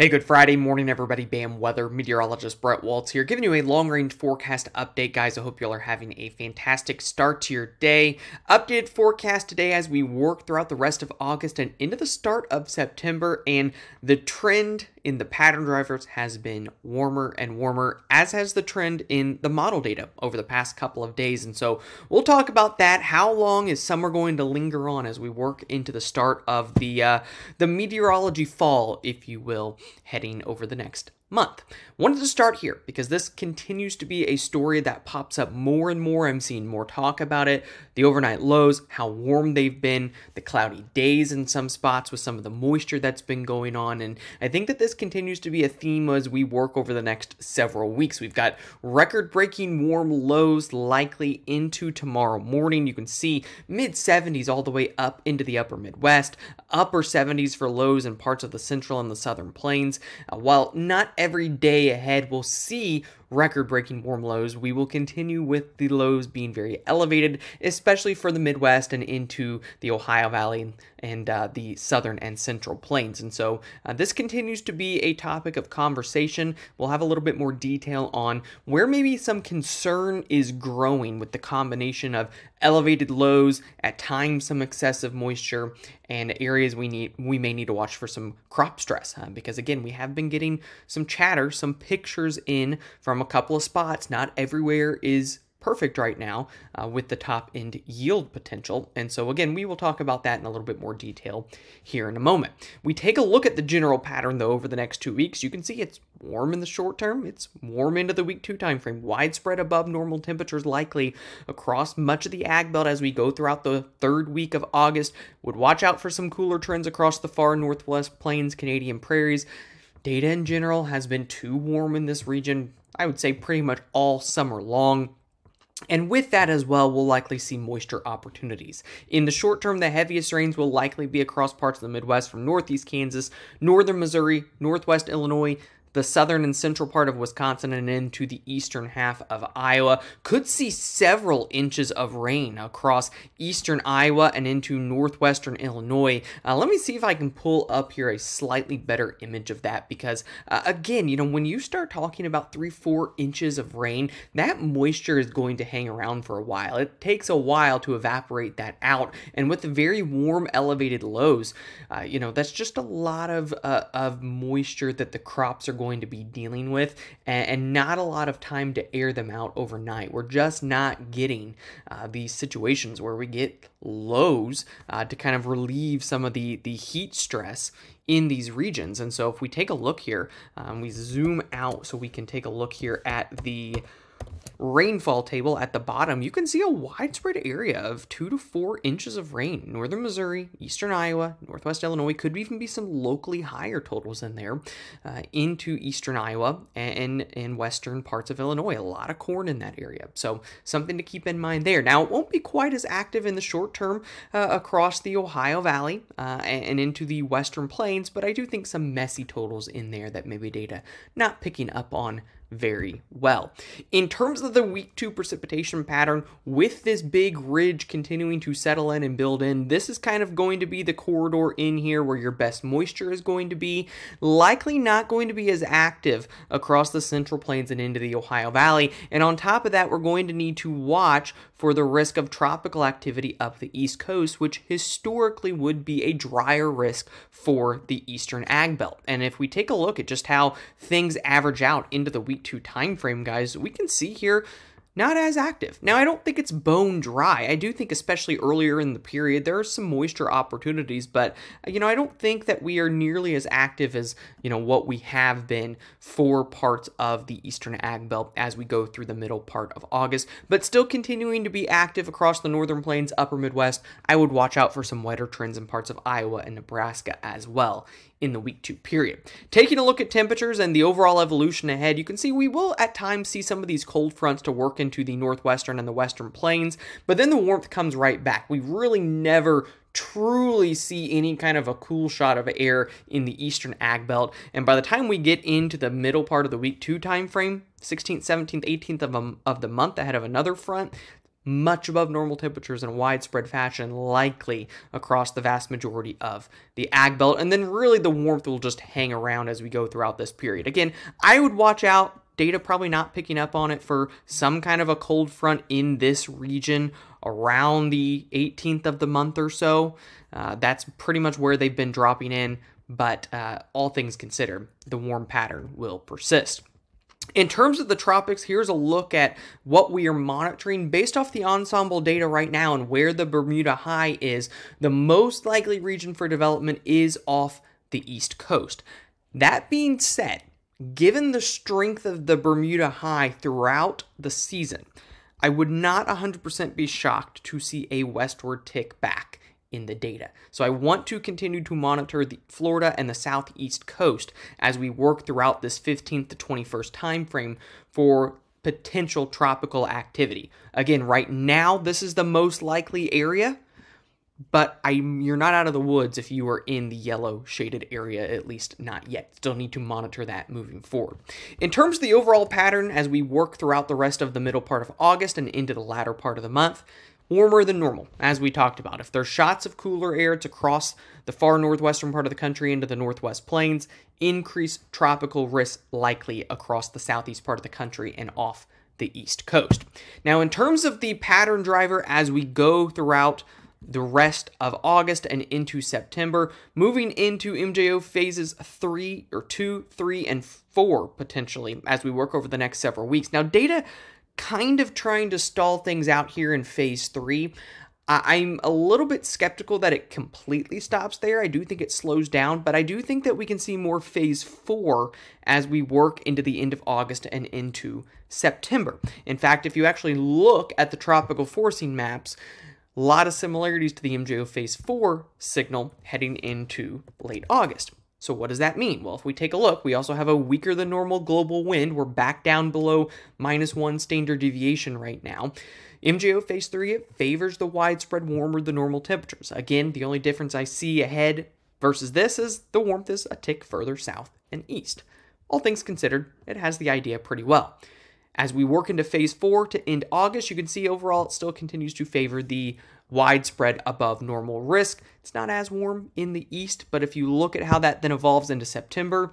Hey, good Friday morning, everybody. BAM weather meteorologist Brett Waltz here, giving you a long range forecast update, guys. I hope you all are having a fantastic start to your day. Updated forecast today as we work throughout the rest of August and into the start of September. And the trend in the pattern drivers has been warmer and warmer, as has the trend in the model data over the past couple of days. And so we'll talk about that. How long is summer going to linger on as we work into the start of the uh, the meteorology fall, if you will, heading over the next month. Wanted to start here because this continues to be a story that pops up more and more. I'm seeing more talk about it. The overnight lows, how warm they've been, the cloudy days in some spots with some of the moisture that's been going on. And I think that this continues to be a theme as we work over the next several weeks. We've got record breaking warm lows likely into tomorrow morning. You can see mid 70s all the way up into the upper Midwest, upper 70s for lows in parts of the central and the southern plains. Uh, while not every day ahead we'll see record breaking warm lows. We will continue with the lows being very elevated, especially for the Midwest and into the Ohio Valley and uh, the southern and central plains. And so uh, this continues to be a topic of conversation. We'll have a little bit more detail on where maybe some concern is growing with the combination of elevated lows, at times some excessive moisture, and areas we need we may need to watch for some crop stress huh? because again we have been getting some chatter, some pictures in from a couple of spots. Not everywhere is perfect right now uh, with the top end yield potential. And so again, we will talk about that in a little bit more detail here in a moment. We take a look at the general pattern though over the next two weeks. You can see it's warm in the short term. It's warm into the week two time frame. Widespread above normal temperatures likely across much of the ag belt as we go throughout the third week of August. Would watch out for some cooler trends across the far northwest plains, Canadian prairies. Data in general has been too warm in this region I would say pretty much all summer long. And with that as well, we'll likely see moisture opportunities. In the short term, the heaviest rains will likely be across parts of the Midwest from northeast Kansas, northern Missouri, northwest Illinois, the southern and central part of Wisconsin and into the eastern half of Iowa. Could see several inches of rain across eastern Iowa and into northwestern Illinois. Uh, let me see if I can pull up here a slightly better image of that because, uh, again, you know, when you start talking about three, four inches of rain, that moisture is going to hang around for a while. It takes a while to evaporate that out. And with the very warm, elevated lows, uh, you know, that's just a lot of, uh, of moisture that the crops are going to be dealing with and, not a lot of time to air them out overnight. We're just not getting uh, these situations where we get lows uh, to kind of relieve some of the, the heat stress in these regions. And so if we take a look here, um, we zoom out so we can take a look here at the rainfall table at the bottom, you can see a widespread area of two to four inches of rain. Northern Missouri, eastern Iowa, northwest Illinois, could even be some locally higher totals in there uh, into eastern Iowa and in western parts of Illinois. A lot of corn in that area. So something to keep in mind there. Now, it won't be quite as active in the short term uh, across the Ohio Valley uh, and into the western plains, but I do think some messy totals in there that maybe data not picking up on very well. In terms of the week two precipitation pattern, with this big ridge continuing to settle in and build in, this is kind of going to be the corridor in here where your best moisture is going to be. Likely not going to be as active across the central plains and into the Ohio Valley. And on top of that, we're going to need to watch for the risk of tropical activity up the east coast, which historically would be a drier risk for the eastern ag belt. And if we take a look at just how things average out into the week two time frame, guys, we can see here not as active. Now, I don't think it's bone dry. I do think, especially earlier in the period, there are some moisture opportunities, but, you know, I don't think that we are nearly as active as, you know, what we have been for parts of the eastern ag belt as we go through the middle part of August, but still continuing to be active across the northern plains, upper Midwest. I would watch out for some wetter trends in parts of Iowa and Nebraska as well in the week two period. Taking a look at temperatures and the overall evolution ahead, you can see we will at times see some of these cold fronts to work into the northwestern and the western plains, but then the warmth comes right back. We really never truly see any kind of a cool shot of air in the eastern ag belt and by the time we get into the middle part of the week two time frame 16th 17th 18th of, a, of the month ahead of another front much above normal temperatures in a widespread fashion, likely across the vast majority of the ag belt. And then really the warmth will just hang around as we go throughout this period. Again, I would watch out. Data probably not picking up on it for some kind of a cold front in this region around the 18th of the month or so. Uh, that's pretty much where they've been dropping in, but uh, all things considered, the warm pattern will persist. In terms of the tropics, here's a look at what we are monitoring based off the ensemble data right now and where the Bermuda High is. The most likely region for development is off the east coast. That being said, given the strength of the Bermuda High throughout the season, I would not 100% be shocked to see a westward tick back in the data. So I want to continue to monitor the Florida and the southeast coast as we work throughout this 15th to 21st time frame for potential tropical activity. Again, right now this is the most likely area, but I you're not out of the woods if you are in the yellow shaded area at least not yet. Still need to monitor that moving forward. In terms of the overall pattern as we work throughout the rest of the middle part of August and into the latter part of the month, warmer than normal, as we talked about. If there's shots of cooler air to cross the far northwestern part of the country into the northwest plains, increased tropical risk likely across the southeast part of the country and off the east coast. Now, in terms of the pattern driver as we go throughout the rest of August and into September, moving into MJO phases three or two, three, and four potentially as we work over the next several weeks. Now, data kind of trying to stall things out here in phase three. I'm a little bit skeptical that it completely stops there. I do think it slows down, but I do think that we can see more phase four as we work into the end of August and into September. In fact, if you actually look at the tropical forcing maps, a lot of similarities to the MJO phase four signal heading into late August. So what does that mean? Well, if we take a look, we also have a weaker than normal global wind. We're back down below minus one standard deviation right now. MJO phase 3, it favors the widespread warmer than normal temperatures. Again, the only difference I see ahead versus this is the warmth is a tick further south and east. All things considered, it has the idea pretty well. As we work into phase 4 to end August, you can see overall it still continues to favor the widespread above normal risk. It's not as warm in the east, but if you look at how that then evolves into September,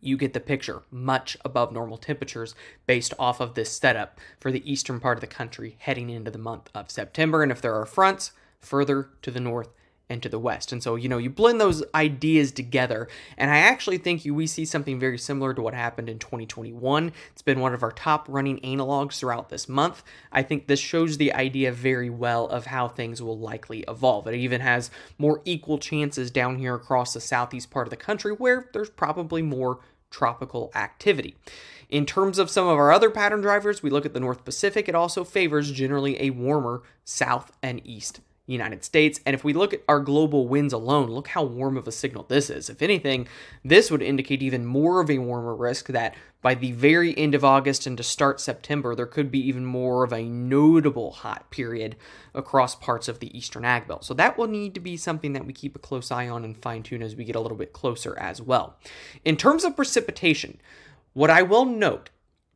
you get the picture. Much above normal temperatures based off of this setup for the eastern part of the country heading into the month of September. And if there are fronts further to the north and to the west. And so, you know, you blend those ideas together, and I actually think you, we see something very similar to what happened in 2021. It's been one of our top running analogs throughout this month. I think this shows the idea very well of how things will likely evolve. It even has more equal chances down here across the southeast part of the country where there's probably more tropical activity. In terms of some of our other pattern drivers, we look at the North Pacific. It also favors generally a warmer south and east United States. And if we look at our global winds alone, look how warm of a signal this is. If anything, this would indicate even more of a warmer risk that by the very end of August and to start September, there could be even more of a notable hot period across parts of the eastern ag belt. So that will need to be something that we keep a close eye on and fine tune as we get a little bit closer as well. In terms of precipitation, what I will note,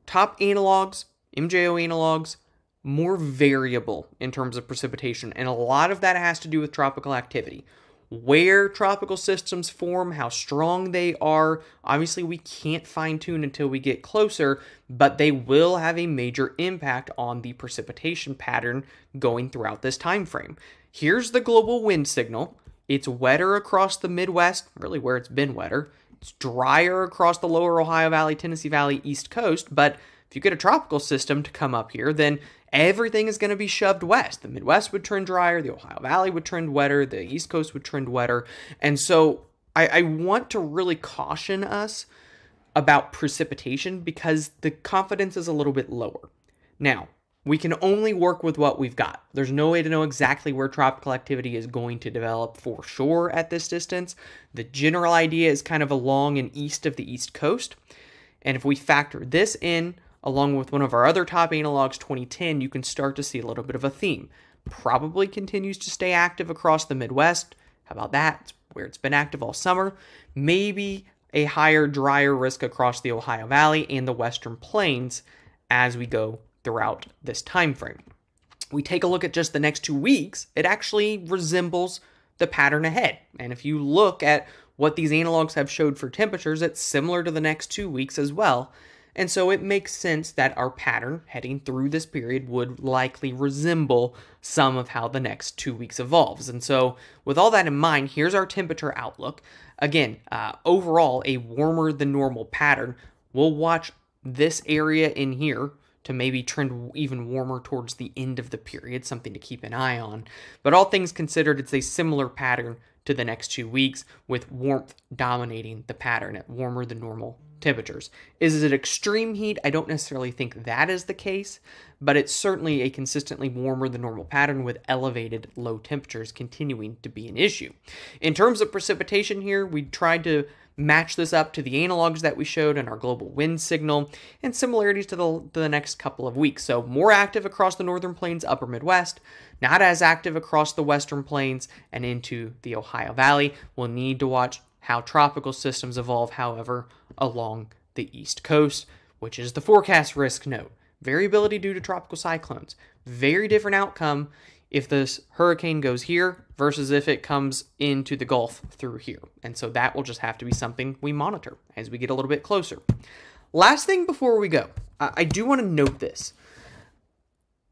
top analogs, MJO analogs, more variable in terms of precipitation, and a lot of that has to do with tropical activity. Where tropical systems form, how strong they are, obviously we can't fine tune until we get closer, but they will have a major impact on the precipitation pattern going throughout this time frame. Here's the global wind signal. It's wetter across the Midwest, really where it's been wetter. It's drier across the lower Ohio Valley, Tennessee Valley, East Coast, but if you get a tropical system to come up here, then everything is going to be shoved west. The Midwest would trend drier, the Ohio Valley would trend wetter, the East Coast would trend wetter. And so I, I want to really caution us about precipitation because the confidence is a little bit lower. Now, we can only work with what we've got. There's no way to know exactly where tropical activity is going to develop for sure at this distance. The general idea is kind of along and east of the East Coast. And if we factor this in along with one of our other top analogs, 2010, you can start to see a little bit of a theme. Probably continues to stay active across the Midwest. How about that? It's where it's been active all summer. Maybe a higher, drier risk across the Ohio Valley and the Western Plains as we go throughout this time frame. we take a look at just the next two weeks, it actually resembles the pattern ahead. And if you look at what these analogs have showed for temperatures, it's similar to the next two weeks as well. And so it makes sense that our pattern heading through this period would likely resemble some of how the next two weeks evolves. And so, with all that in mind, here's our temperature outlook. Again, uh, overall, a warmer than normal pattern. We'll watch this area in here to maybe trend even warmer towards the end of the period, something to keep an eye on. But all things considered, it's a similar pattern to the next two weeks, with warmth dominating the pattern at warmer than normal temperatures. Is it extreme heat? I don't necessarily think that is the case, but it's certainly a consistently warmer than normal pattern with elevated low temperatures continuing to be an issue. In terms of precipitation here, we tried to match this up to the analogs that we showed in our global wind signal and similarities to the, to the next couple of weeks. So more active across the northern plains, upper Midwest, not as active across the western plains and into the Ohio Valley. We'll need to watch how tropical systems evolve, however, along the east coast, which is the forecast risk note. Variability due to tropical cyclones. Very different outcome if this hurricane goes here versus if it comes into the Gulf through here. And so that will just have to be something we monitor as we get a little bit closer. Last thing before we go, I do want to note this.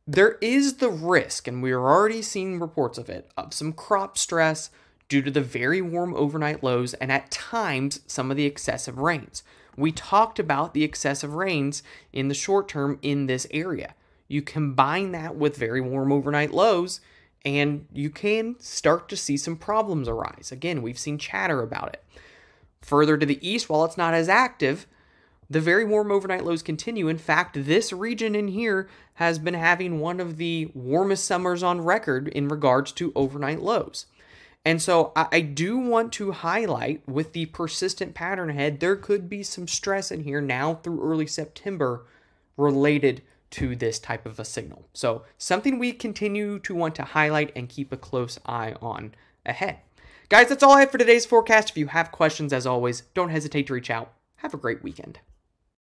There is the risk, and we are already seeing reports of it, of some crop stress due to the very warm overnight lows and at times some of the excessive rains. We talked about the excessive rains in the short term in this area. You combine that with very warm overnight lows, and you can start to see some problems arise. Again, we've seen chatter about it. Further to the east, while it's not as active, the very warm overnight lows continue. In fact, this region in here has been having one of the warmest summers on record in regards to overnight lows. And so I, do want to highlight with the persistent pattern ahead, there could be some stress in here now through early September related to this type of a signal. So something we continue to want to highlight and keep a close eye on ahead. Guys, that's all I have for today's forecast. If you have questions, as always, don't hesitate to reach out. Have a great weekend.